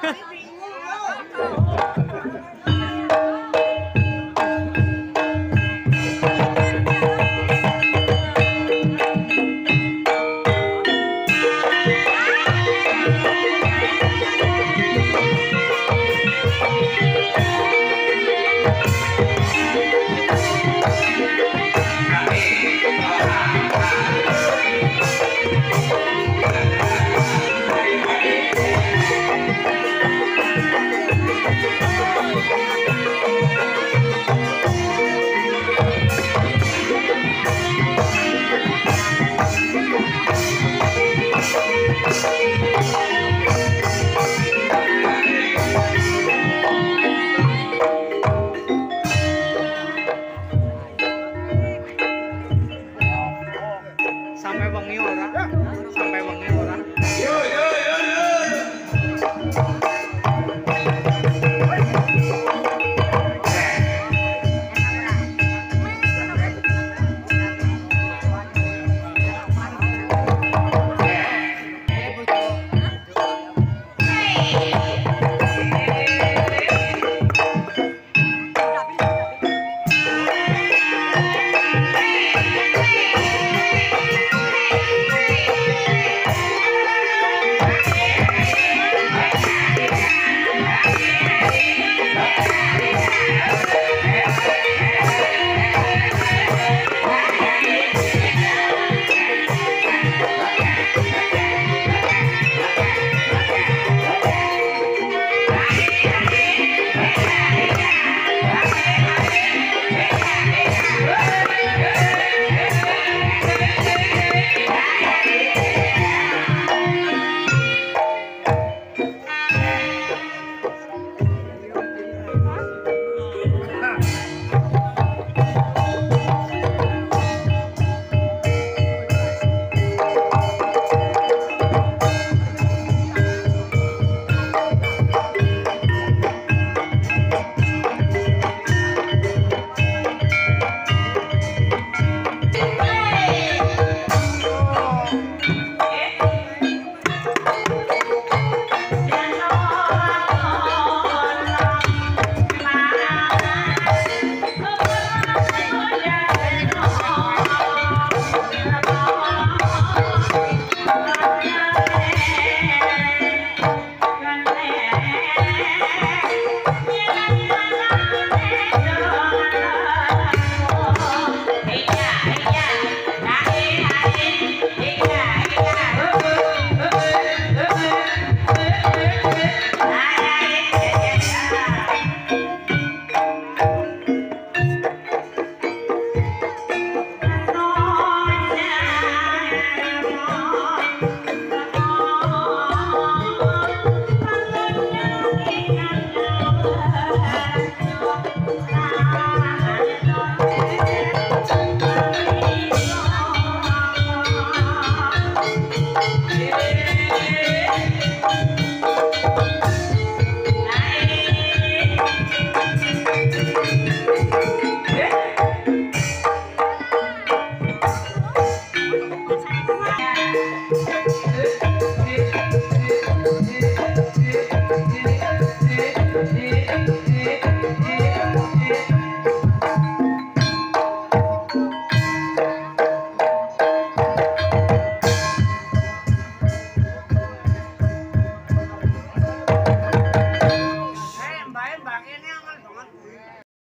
Gracias. Sí.